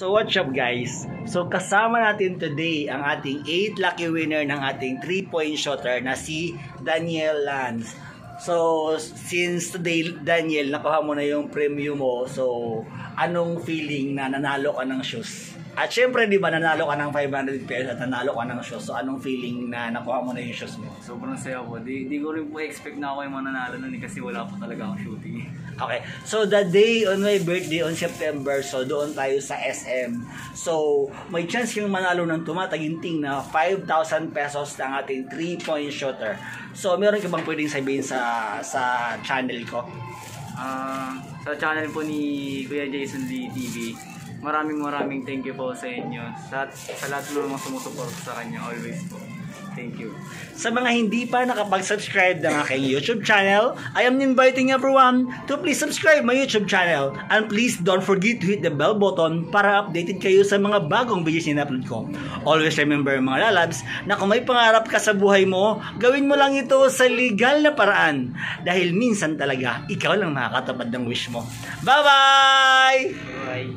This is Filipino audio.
So what's up guys? So kasama natin today ang ating 8 lucky winner ng ating 3 point shooter na si Daniel Lance. So since today Daniel nakuha mo na yung premium mo, so anong feeling na nanalo ka ng shoes? At syempre, di ba, nanalo ka ng 500 pesos at nanalo ka ng shoes. So, anong feeling na nakuha mo na yung shoes mo? Sobrang saya po. Di, di ko rin po expect na ako yung mananalo nun eh, kasi wala po talaga akong shooting. Okay. So, the day on my birthday on September, so doon tayo sa SM. So, may chance kang manalo ng tumataginting na 5,000 pesos ng ating 3-point shooter. So, meron ka bang pwedeng sabihin sa sa channel ko? Ah, sa channel po ni Kuya Jason Lee TV, maraming maraming thank you po sa inyo. Sa, sa lahat po mga sumusuporta sa kanya, always po. Thank you. Sa mga hindi pa nakapag-subscribe ng aking YouTube channel, I am inviting everyone to please subscribe my YouTube channel and please don't forget to hit the bell button para updated kayo sa mga bagong videos na upload ko. Always remember mga lalabs na kung may pangarap ka sa buhay mo, gawin mo lang ito sa legal na paraan dahil minsan talaga ikaw lang makakatupad ng wish mo. Bye-bye! Bye!